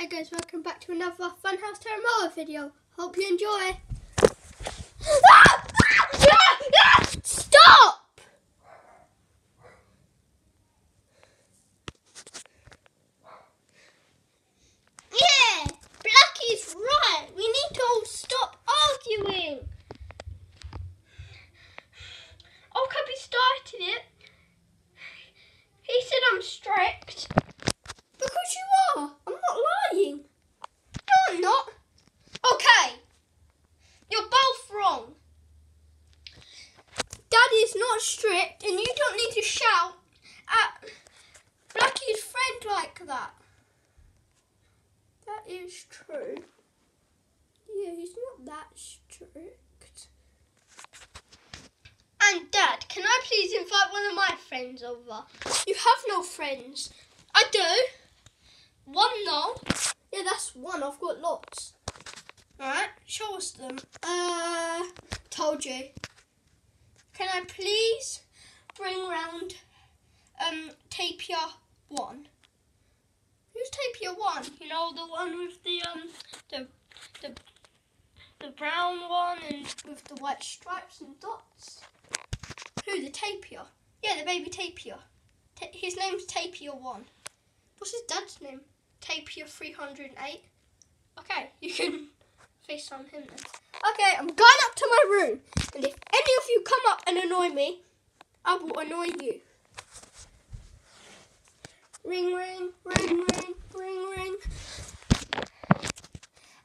Hey guys, welcome back to another Funhouse Taramoma video. Hope you enjoy. Stop! Yeah, Blackie's right. We need to all stop arguing. Oh, Cubby started it. He said I'm strict. Because you are. I'm not lying. No, I'm not. Okay. You're both wrong. Is not strict, and you don't need to shout at Blackie's friend like that. That is true. Yeah, he's not that strict. And Dad, can I please invite one of my friends over? You have no friends. I do. One no. Yeah, that's one. I've got lots. Alright, show us them. Uh, told you. Can I please bring round um Tapia one? Who's Tapia one? You know the one with the um the the the brown one and with the white stripes and dots. Who the Tapia? Yeah, the baby Tapia. Ta- his name's Tapia one. What's his dad's name? Tapia three hundred eight. Okay, you can FaceTime him then. Okay, I'm going up to my room, and if any of you come up and annoy me, I will annoy you. Ring, ring, ring, ring, ring, ring.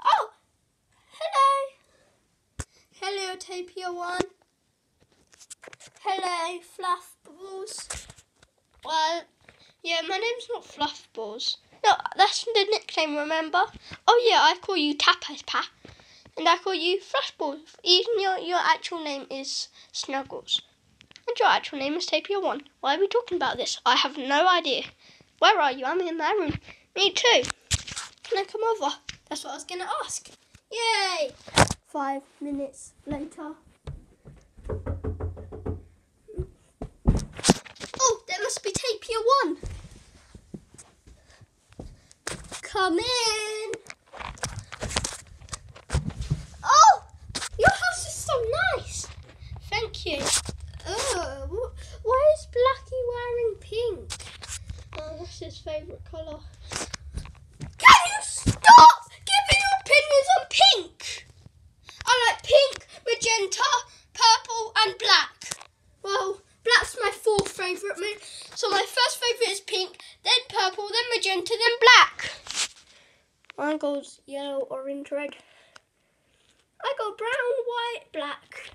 Oh, hello. Hello, Tapia One. Hello, Fluff Balls. Well, yeah, my name's not Fluff Balls. No, that's the nickname, remember? Oh yeah, I call you Tapas Pa. And I call you Flashballs. Even your, your actual name is Snuggles. And your actual name is Tapia One. Why are we talking about this? I have no idea. Where are you? I'm in my room. Me too. Can I come over? That's what I was gonna ask. Yay! Five minutes later. Oh, there must be Tapia One. Come in. Oh, your house is so nice. Thank you. Oh, wh- why is Blackie wearing pink? Oh, that's his favourite colour. Can you stop giving your opinions on pink? I like pink, magenta, purple, and black. Well, black's my fourth favourite. mo- So my first favourite is pink, then purple, then magenta, then black. Mine goes yellow, orange, red. I go brown, white, black.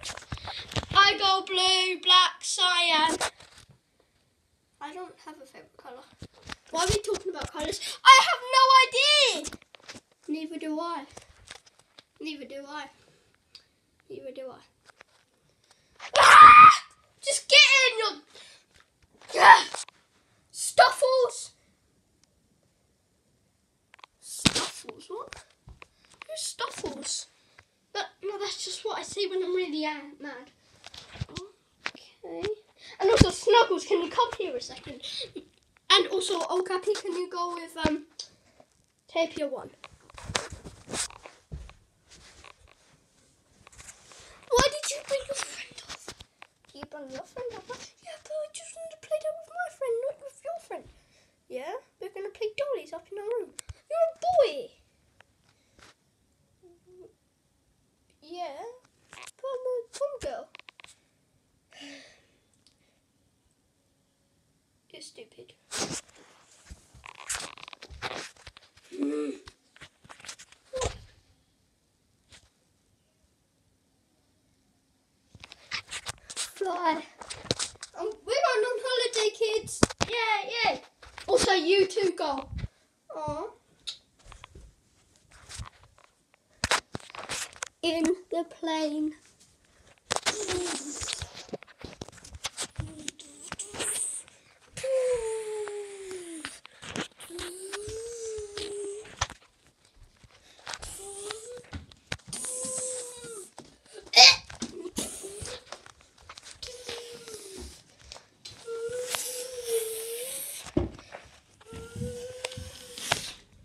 I go blue, black, cyan. I don't have a favourite colour. Why are we talking about colours? I have no idea! Neither do I. Neither do I. Neither do I. Ah! Just get in your yeah. Stuffles! Stuffles, what? Who's Stuffles? That, no, that's just what I say when I'm really uh, mad. Okay. And Snuggles, can you come here a second? And also, Okapi, can you go with um, Tapia 1? Why did you bring your friend off? You bring your friend off? Yeah, but I just want to play that with my friend, not with your friend. Yeah? We're to play dollies up in our room. You're a boy! Yeah, but I'm a tom girl. You're stupid. Hmm. Fly. Um, we're going on holiday, kids. Yeah, yeah. Also, you two go. Aw. in the plane.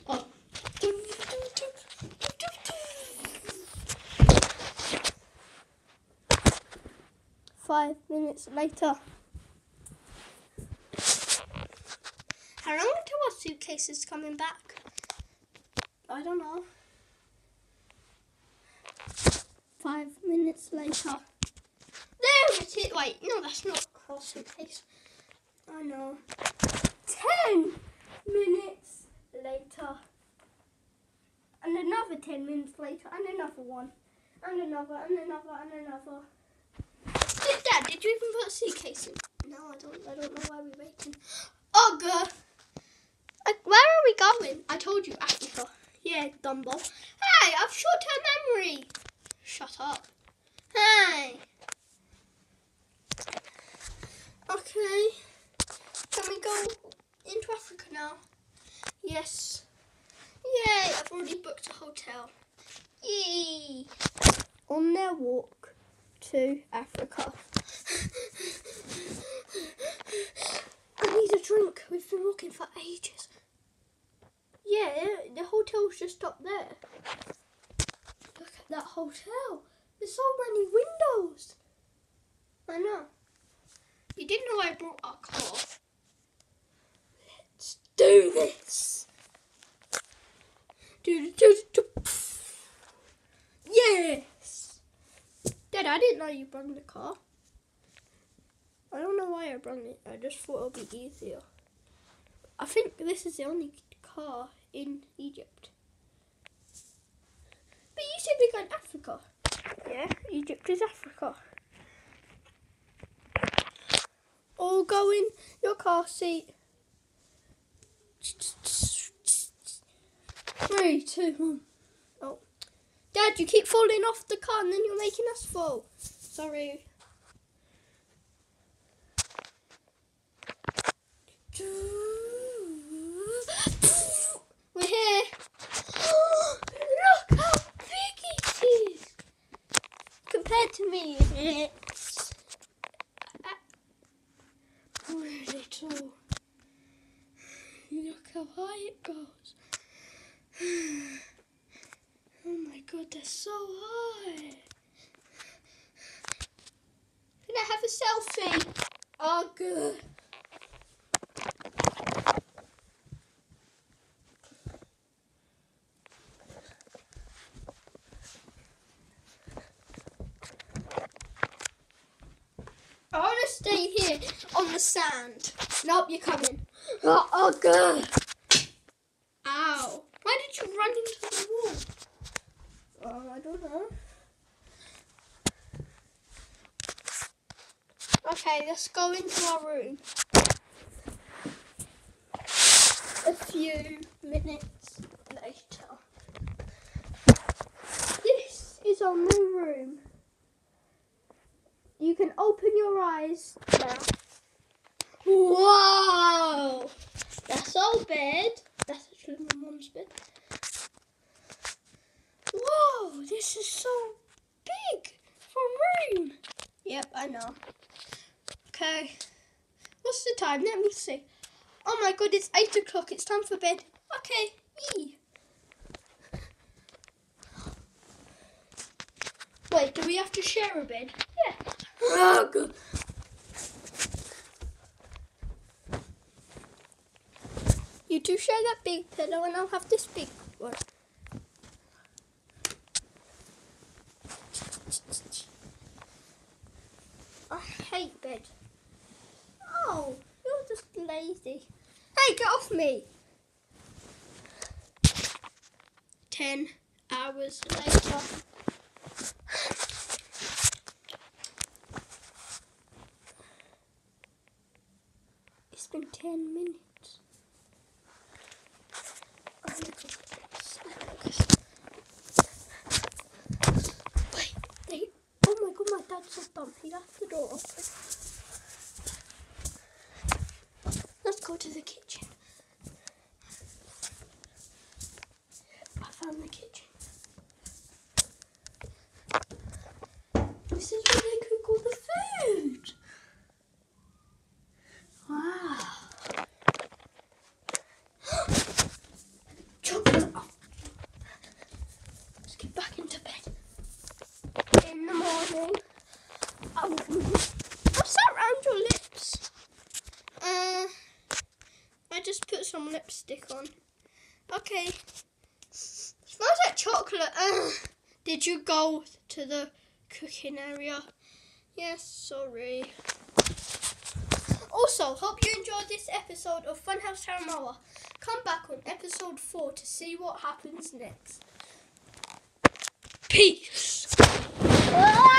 Oh, Five minutes later. How long until our suitcase is coming back? I don't know. Five minutes later. There it is. Wait, no, that's not our suitcase. I know. Ten minutes later. And another ten minutes later. And another one. And another, and another, and another. Did Dad, did you even put a suitcase in? No, I don't. I don't know why we're waiting. Oh, God. Where are we going? I told you, Africa. Yeah, Dumbo. Hey, I've short-term memory. Shut up. Hey. Okay. Can we go into Africa now? Yes. Yay, I've already booked a hotel. Yay. On their walk to Africa. I need a drink. We've been walking for ages. Yeah, the hotel's just up there. Look at that hotel. There's so many windows. I know. You didn't know I brought our car. Let's do this. Do, do, do, Yes. Dad, I didn't know you brought the car. I don't know why I brought it. I just thought it would be easier. I think this is the only car in Egypt. But you said we're going Africa. Yeah, Egypt is Africa. All go in your car seat. Three, two, one. Oh. Dad, you keep falling off the car and then you're making us fall. Sorry. We're here. Look how big it is. Compared to me, it's little. Look how high it goes. Oh my god, they're so high. Can I have a selfie? Oh, good. I want to stay here on the sand. Nope, you're coming. Oh, oh god. Ow. Why did you run into the wall? Oh, I don't know. Okay, let's go into our room. A few minutes later. This is our new room. You can open your eyes now. Whoa! That's our bed. That's actually my mum's bed. Whoa! This is so big for a room. Yep, I know. Okay. What's the time? Let me see. Oh my god, it's 8 o'clock. It's time for bed. Okay. Yee. Wait, do we have to share a bed? Yeah. Oh, God. You two share that big pillow and I'll have this big one. I hate bed. You're just lazy. Hey, get off me! Ten hours later. It's been ten minutes. Oh my God. Wait, they, oh my god, my dad's so dumb. He left the door open. Let's go to the kitchen. I found the kitchen. This is where they cook all the food. Wow. Chocolate. Oh. Let's get back into bed. In the morning, I will lipstick on. Okay. Smells like chocolate. Ugh. You go to the cooking area? Yes, sorry. Also, hope you enjoyed this episode of Funhouse Taramoma. Come back on episode 4 to see what happens next. Peace. Ah!